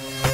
Bye.